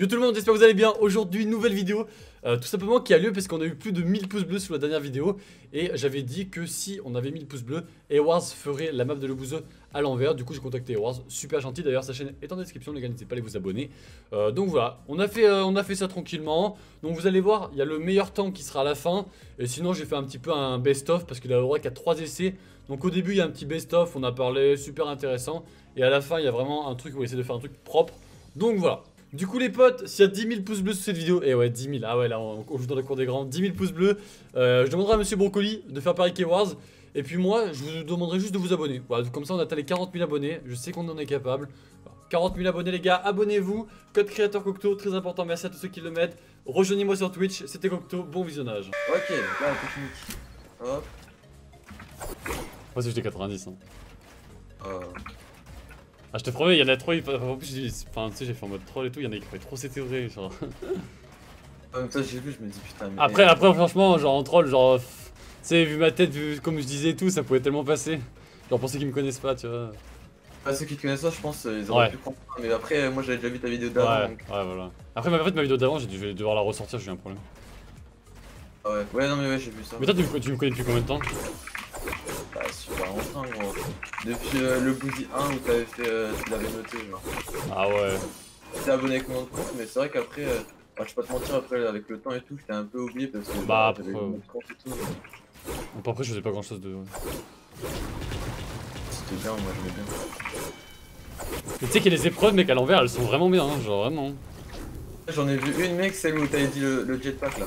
Yo tout le monde, j'espère que vous allez bien. Aujourd'hui, nouvelle vidéo, euh, tout simplement qui a lieu parce qu'on a eu plus de 1000 pouces bleus sur la dernière vidéo. Et j'avais dit que si on avait 1000 pouces bleus, Ewars ferait la map de Lebouze à l'envers. Du coup, j'ai contacté Ewars, super gentil. D'ailleurs, sa chaîne est en description, les gars, n'hésitez pas à aller vous abonner. Euh, donc voilà, on a, fait, euh, on a fait ça tranquillement. Donc vous allez voir, il y a le meilleur temps qui sera à la fin. Et sinon, j'ai fait un petit peu un best-of parce qu'il a droit qu'à 3 essais. Donc au début, il y a un petit best-of, on a parlé, super intéressant. Et à la fin, il y a vraiment un truc où on essaie de faire un truc propre. Donc voilà, du coup les potes, s'il y a 10 000 pouces bleus sur cette vidéo, et ouais 10 000, ah ouais là on, joue dans la cour des grands, 10 000 pouces bleus, euh, je demanderai à Monsieur Brocoli de faire pareil Wars, et puis moi je vous demanderai juste de vous abonner, voilà, comme ça on atteint les 40 000 abonnés, je sais qu'on en est capable, 40 000 abonnés les gars, abonnez-vous, code créateur Cocteau, très important, merci à tous ceux qui le mettent, rejoignez-moi sur Twitch, c'était Cocteau, bon visionnage. Ok, donc là technique, hop. Moi c'est j'étais 90 hein. Euh... Ah, je te promets, il y en a trop. En plus, enfin, tu sais, j'ai fait en mode troll et tout. Il y en a qui croyaient trop c'était vrai. Genre. En même temps, j'ai vu, je me dis putain. Mais... Après, après, franchement, genre en troll, genre. Tu sais, vu ma tête, vu comme je disais et tout, ça pouvait tellement passer. Genre pour ceux qui me connaissent pas, tu vois. Ah, ceux qui te connaissent pas, je pense, ils auraient pu comprendre. Mais après, moi j'avais déjà vu ta vidéo d'avant. Ouais, ouais, voilà. Après, en fait, ma vidéo d'avant, j'ai dû devoir la ressortir, j'ai eu un problème. Ah ouais, ouais, non, mais ouais, j'ai vu ça. Mais toi, tu me, tu me connais depuis combien de temps? Super longtemps, gros. Depuis euh, le Boozy 1 où t'avais fait, euh, tu l'avais noté, genre. Ah ouais. J'étais abonné avec mon compte, mais c'est vrai qu'après, euh, bah, je vais pas te mentir, après, avec le temps et tout, j'étais un peu oublié parce que bah, après, compte et tout. Donc après, je faisais pas grand chose de. C'était bien, moi j'aimais bien. Mais tu sais qu'il y a des épreuves, mec, à l'envers, elles sont vraiment bien, hein, genre vraiment. J'en ai vu une, mec, celle où t'avais dit le, le jetpack là.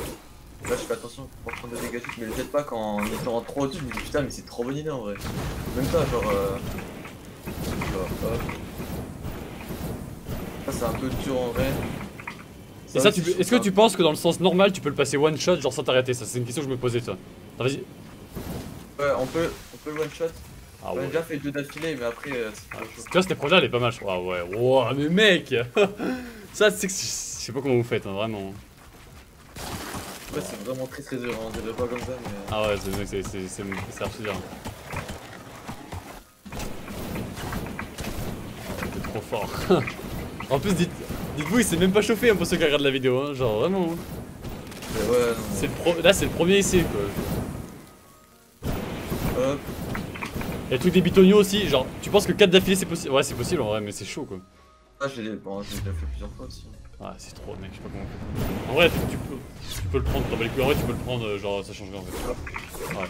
Là, je fais attention pour prendre des dégâts, mais le jetpack en étant en trop au-dessus, je me dis putain, mais c'est trop bonne idée en vrai. Même pas, genre. Euh... hop. Ça, c'est un peu dur en vrai. Et ça, tu est-ce que tu penses que dans le sens normal, tu peux le passer one shot, genre sans t'arrêter? Ça, c'est une question que je me posais, toi. Vas-y. Ouais, on peut, on peut le one shot. Ah ouais. On a déjà fait deux d'affilée, mais après, euh. Tu vois, cette épreuve-là, elle est pas mal, je crois. Ah ouais, wow, mais mec Ça, c'est que je sais pas comment vous faites, hein, vraiment. Ouais, c'est vraiment très très dur, on dirait pas comme ça, mais. Euh. Ah ouais, c'est archi dur. C'est trop fort. en plus, dites, dites-vous, il s'est même pas chauffé hein, pour ceux qui regardent la vidéo, hein, genre vraiment. Hein. Ouais, c'est pro... Là, c'est le premier essai quoi. Hop. Et le truc des bitonios aussi, genre, tu penses que 4 d'affilée c'est possible Ouais, c'est possible en vrai, mais c'est chaud quoi. Ah, j'ai bon, déjà fait plusieurs fois aussi. Ah, c'est trop, mec, je sais pas comment on fait. En vrai, tu peux, tu peux le prendre, les en vrai, tu peux le prendre, euh, genre, ça change rien en fait. Ouais.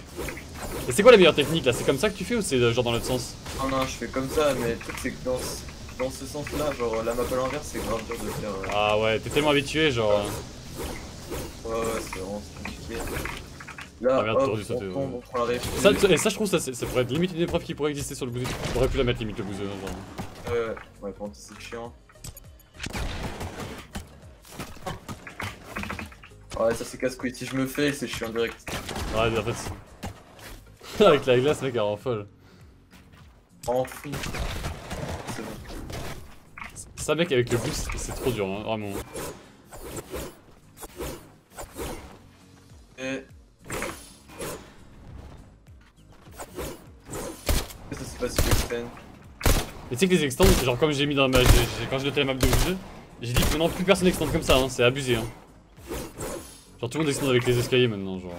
Et c'est quoi la meilleure technique là? C'est comme ça que tu fais ou c'est euh, genre dans l'autre sens? Non, non, je fais comme ça, mais le truc c'est que dans ce, dans ce sens là, genre, la map à l'envers, c'est grave dur de faire. Euh... Ah ouais, t'es tellement habitué, genre. Ouais, ouais, c'est vraiment compliqué. Là, ah, merde, hop, dû sauter, on, prend la ça, et ça, je trouve, ça, ça pourrait être limite une épreuve qui pourrait exister sur le bouseux. On aurait pu la mettre limite le bouseux, genre. Ouais, par contre, c'est chiant. Ouais, ça c'est casse-couille. Si je me fais, c'est chiant direct. Ouais, mais en fait. Avec la glace, mec, elle rend folle. En fou. C'est bon. Ça, mec, avec le boost, c'est trop dur, hein, vraiment. Sais que les extends, genre comme j'ai mis dans ma. Quand j'ai noté la map de jeu, j'ai dit que maintenant plus personne extend comme ça, hein, c'est abusé. Hein. Genre tout le monde extend avec les escaliers maintenant, genre.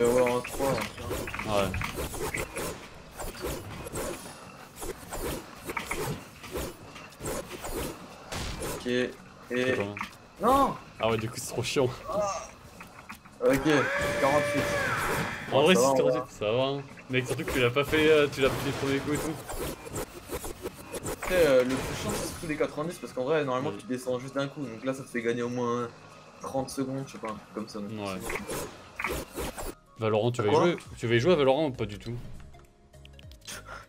Euh, ouais, en 3, Ouais. Ok, et. Non Ah ouais, du coup c'est trop chiant. Ok, 48. En vrai, c'est va, 48, ça va. Hein. Mec, surtout que tu l'as pas fait, euh, tu l'as pris les premiers coups et tout. Après, euh, le plus chiant c'est surtout les 90 parce qu'en vrai, normalement tu descends juste d'un coup, donc là ça te fait gagner au moins 30 secondes, je sais pas, comme ça. Ouais. Valorant, tu vas, y jouer, tu vas y jouer à Valorant ou pas du tout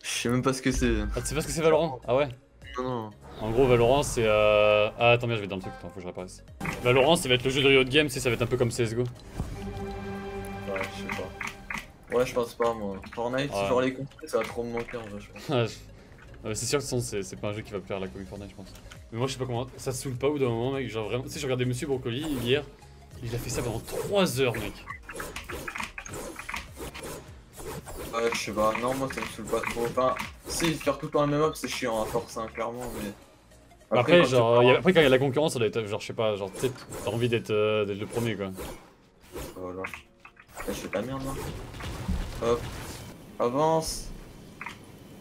Je sais même pas ce que c'est. Ah, tu sais pas ce que c'est Valorant Ah ouais Non, non. En gros, Valorant c'est. Euh... Ah, attends, bien, je vais dans le truc, attends, faut que je réapparaisse. Valorant, ça va être le jeu de Riot Games, ça va être un peu comme CSGO. Ouais, je sais pas. Ouais, je pense pas, moi. Fortnite, ouais. genre les contrées, ça va trop me manquer en vrai, je pense. c'est sûr que c'est pas un jeu qui va plaire à la commu Fortnite, je pense. Mais moi, je sais pas comment. Ça se saoule pas ou d'un moment, mec. Genre vraiment. Tu sais, j'ai regardé Monsieur Brocoli hier. Il a fait ça pendant 3 heures, mec. Ouais, je sais pas. Non, moi, ça me saoule pas trop. Enfin, si, faire tout le temps la même map, c'est chiant à force, hein, clairement, mais. Après, quand genre, pars- y a- après quand il y a la concurrence, ça doit être genre, je sais pas, genre, tu t'as envie d'être euh, d'être le premier quoi. Voilà. Là, je fais ta merde là. Hop. Avance.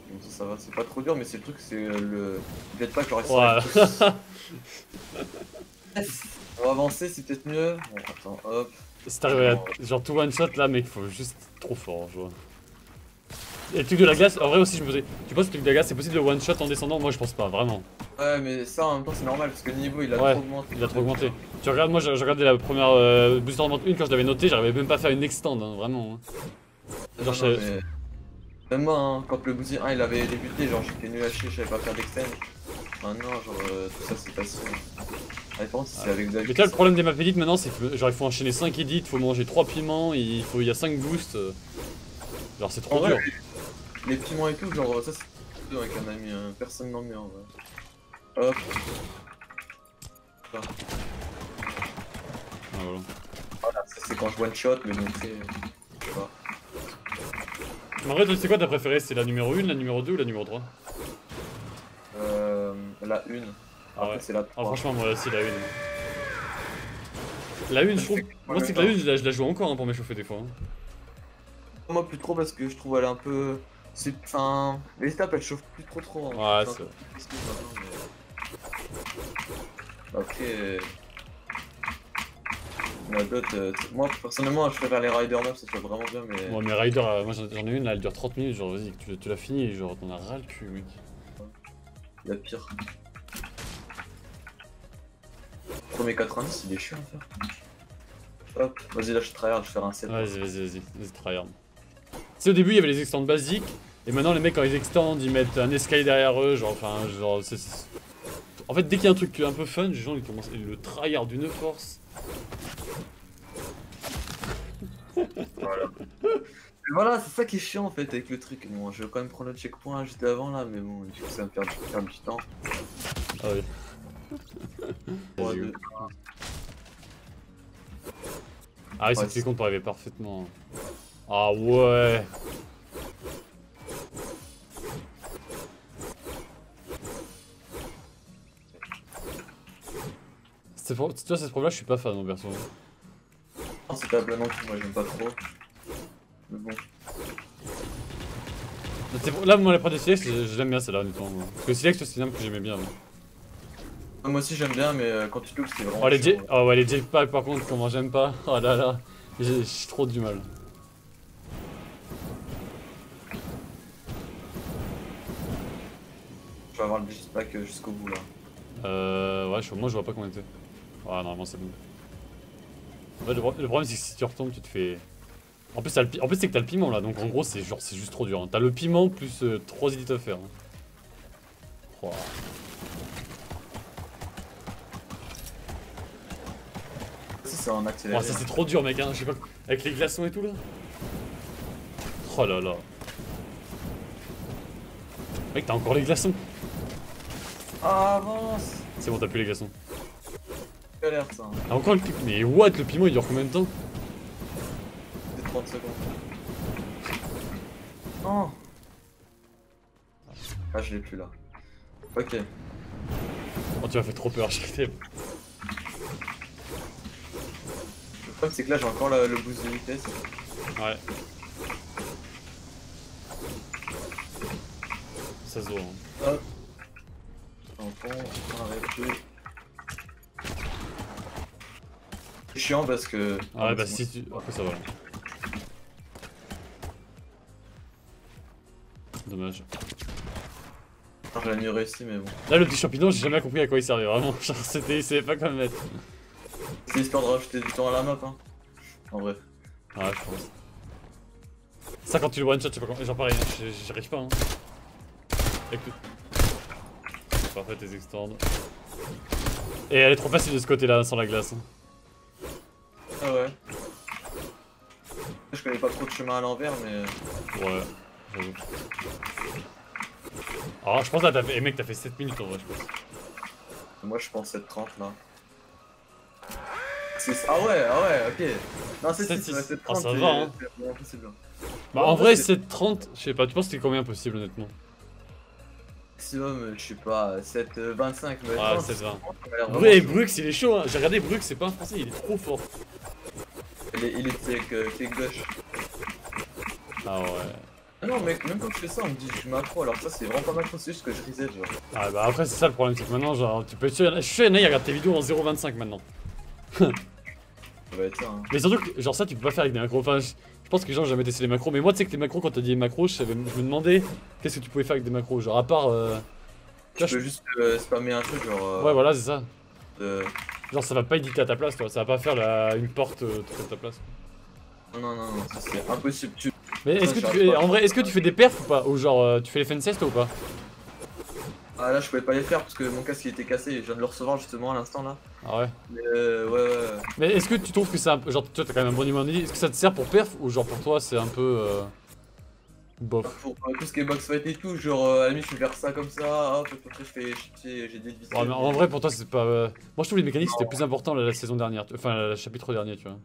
Bon, ça, ça va, c'est pas trop dur, mais c'est le truc, c'est euh, le jetpack aurait Voilà. On va avancer, c'est peut-être mieux. Bon, attends, hop. Si t'arrives à genre tout one shot là, mec, faut juste trop fort, je vois. Et le truc de la glace, en vrai aussi, je me posais. Tu penses que le truc de la glace, c'est possible de one shot en descendant? Moi, je pense pas, vraiment. Ouais, mais ça en même temps, c'est normal parce que le niveau il a Ouais, trop augmenté. Il a trop augmenté. Tu regardes, moi, j'ai j'ai regardé la première euh, Booster Ornament 1 quand je l'avais noté, j'arrivais même pas à faire une extend, hein, vraiment. hein. Non, Genre, non, je- mais... Même moi, hein, quand le Boozy 1 il avait débuté, genre j'étais nul à chier, je savais pas faire d'extend. Maintenant, genre euh, tout ça c'est facile. La réponse c'est avec Xavier. Mais là, le problème des map edit maintenant, c'est que genre il faut enchaîner 5 edits, faut manger 3 piments, il faut il y a 5 boosts. Genre c'est En trop vrai, dur. Les piments et tout, genre ça c'est dur avec un ami, hein. personne n'en met en vrai. Hop. Ah, voilà. Voilà, ça c'est quand je one shot, mais donc c'est. je sais pas. Mais en vrai, c'est quoi ta préférée? C'est la numéro 1, la numéro 2 ou la numéro 3 Euh, la une. Ah Après ouais. c'est la Ah 3. franchement moi aussi la 1. La 1 je trouve. Moi c'est que la 1 je la, je la joue encore hein, pour m'échauffer des fois. hein. Moi plus trop parce que je trouve elle est un peu. C'est. Enfin. Les étapes elles chauffent plus trop trop. hein. Ouais, C'est un mais- Après. euh, Moi personnellement je préfère les Rider 9, ça se fait vraiment bien, mais. Moi mes Rider, euh, moi j'en ai une là, elle dure 30 minutes, genre vas-y, tu, tu l'as fini genre t'en as ras le cul mec. Il y a pire. Premier 90, il est chiant à faire. Hop, vas-y là je tryhard, je vais faire un 7. Vas-y, vas-y, vas-y, vas-y, tryhard. Tu sais, au début, il y avait les extends basiques, et maintenant, les mecs, quand ils extendent, ils mettent un escalier derrière eux, genre, enfin, genre, c'est- En fait, dès qu'il y a un truc un peu fun, les gens, ils commencent ils le tryhard d'une force. Voilà. C'est ça qui est chiant en fait avec le truc. Bon, je vais quand même prendre le checkpoint juste avant là, mais bon, du coup ça va me faire perdre du temps. Ah oui. 3, Vas-y, 2, go. Ah oui, Ouais, compte arriver parfaitement. Ah ouais. Tu vois, cette preuve là je suis pas fan en perso. Non, c'est pas plus, moi j'aime pas trop. Mais bon. Là, moi, la preuve de Silex, l'aime bien celle-là, honnêtement. moi. Parce que Silex, c'est une arme que j'aimais bien. moi. Ah, Moi aussi j'aime bien, mais euh, quand tu loupes, c'est vraiment. Oh, les, oh ouais, les jetpacks, par contre, comment j'aime pas. Oh là là. J'ai j'ai trop du mal. Je vais avoir le jetpack euh, jusqu'au bout là. Euh. Ouais, je... moi, je vois pas combien t'es. Ah, normalement, c'est bon. Ouais, le, le problème, c'est que si tu retombes, tu te fais. En plus, le en plus c'est que t'as le piment là, donc en gros, c'est genre, c'est juste trop dur. hein. T'as le piment plus 3 edits à faire. hein. Oh. Si c'est en accéléré. Oh, ça, c'est trop dur, mec, hein. Je sais pas. Avec les glaçons et tout là. Oh là là. Mec, t'as encore les glaçons. Ah, avance C'est bon, t'as plus les glaçons. Galère ça. hein. Ah, encore le piment. Mais what, le piment il dure combien de temps? C'est 30 secondes. Oh Ah, je l'ai plus là. Ok. Oh, tu m'as fait trop peur, j'ai été. Le problème, c'est que là j'ai encore le boost de vitesse. Ouais. Ça se voit. Hein. Tampon. C'est chiant parce que. Ah ouais, bah si tu. Après, ça va. Dommage. J'aurais mieux réussi, mais bon. Là, le petit champignon, j'ai jamais compris à quoi il servait, vraiment. Genre, c'était. Il savait pas quoi mettre. C'est histoire de rajouter du temps à la map, hein. En vrai. Ouais, je pense. Ça, quand tu le one shot, je sais pas comment. Genre, pareil, hein, j'y- j'y arrive pas. Hein. Parfait, tes extends. Et elle est trop facile de ce côté-là, sans la glace. hein. Ah ouais. Je connais pas trop de chemin à l'envers, mais. Ouais, j'avoue. Alors, je pense là, t'as fait. Eh, mec, t'as fait 7 minutes en vrai, je pense. Moi je pense être 30 là. Ah ouais, ah ouais, ok. Non, c'est 7, 6, ouais, six. c'est Ah, 30. ça va, hein. Bah, en vrai, fait, 7 30, je sais pas, tu penses que c'est combien possible, honnêtement? Maximum, je sais pas, 7, euh, 25. Mais Ouais, attends, 7, 20. ça a l'air Bru- vraiment chaud. Brux, il est chaud, hein. J'ai regardé Brux, c'est pas un français, il est trop fort. Il est, il est tech, euh, gauche. Ah ouais. Ah non, mec, même quand je fais ça, on me dit que je macro, alors ça c'est vraiment pas macro, c'est juste que je reset, genre. Ah bah après, c'est ça le problème, c'est que maintenant, genre, tu peux être sûr, je suis il regardent tes vidéos en 0.25 maintenant. Hein. Mais surtout que, genre, ça, tu peux pas faire avec des macros. Enfin, je, pense que les gens ont jamais testé les macros. Mais moi, tu sais que les macros, quand t'as dit les macros, je, savais- je me demandais qu'est-ce que tu pouvais faire avec des macros. Genre, à part. euh, Tu peux juste euh, spammer un truc, genre. euh, Ouais, voilà, c'est ça. Genre, ça va pas éditer à ta place, toi. Ça va pas faire la... une porte euh, toute à ta place. Non, non, non, non, c'est impossible. Tu... Mais est-ce que tu fais. En vrai, est-ce que tu fais des perfs ou pas Ou genre, euh, tu fais les fences ou pas? Ah là, je pouvais pas les faire parce que mon casque il était cassé et je viens de le recevoir justement à l'instant là. Ah ouais. Mais euh, ouais, ouais. Mais est-ce que tu trouves que c'est un peu. Genre, toi, t'as quand même un bon niveau en edit. Est-ce que ça te sert pour perf ou genre pour toi, c'est un peu. euh, Bof? Pour euh, tout ce qui est box fight et tout, genre euh, à la limite je ça comme ça, hop, après je fais. J'ai j'ai des. Ouais, mais en vrai, pour toi, c'est pas. euh, Moi, je trouve les mécaniques c'était plus important la, la saison dernière. Enfin, le chapitre dernier, tu vois.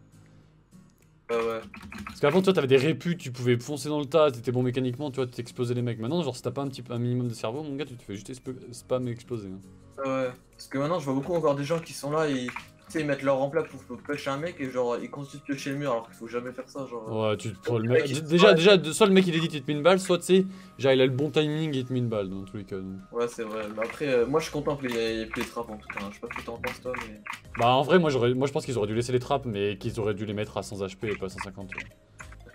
Ouais, ouais. Parce qu'avant, toi, t'avais des réputes, tu pouvais foncer dans le tas, t'étais bon mécaniquement, tu vois, t'explosais les mecs. Maintenant, genre, si t'as pas un, petit, un minimum de cerveau, mon gars, tu te fais juste spam et exploser. hein. Ouais. Parce que maintenant je vois beaucoup encore des gens qui sont là et. Tu sais, ils mettent leur remplap pour, pour pêcher un mec et genre ils continuent de piocher le mur alors qu'il faut jamais faire ça, genre. Ouais, tu te le Le mec. Déjà, déjà, soit le mec il édite, il te met une balle, soit tu sais, genre il a le bon timing et il te met une balle dans tous les cas. donc. Ouais, c'est vrai. Mais après, euh, moi je suis content que les, que les trappes en tout cas. hein. Je sais pas ce que t'en penses toi, mais. Bah, en vrai, moi, j'aurais, moi je pense qu'ils auraient dû laisser les trappes, mais qu'ils auraient dû les mettre à 100 HP et pas à 150. tu vois.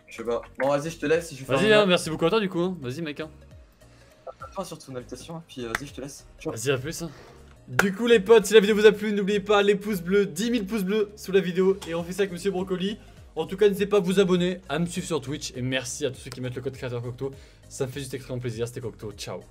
Je sais pas. Bon, vas-y, je te laisse. Je vais faire Vas-y, hein, merci beaucoup à toi du coup. hein. Vas-y, mec. hein. fin sur ton invitation, puis euh, vas-y, je te laisse. Vas-y, à plus. hein. Du coup, les potes, si la vidéo vous a plu, n'oubliez pas les pouces bleus, 10 000 pouces bleus sous la vidéo. Et on fait ça avec Monsieur Brocoli. En tout cas, n'hésitez pas à vous abonner, à me suivre sur Twitch. Et merci à tous ceux qui mettent le code créateur Cocteau. Ça me fait juste extrêmement plaisir. C'était Cocteau. Ciao.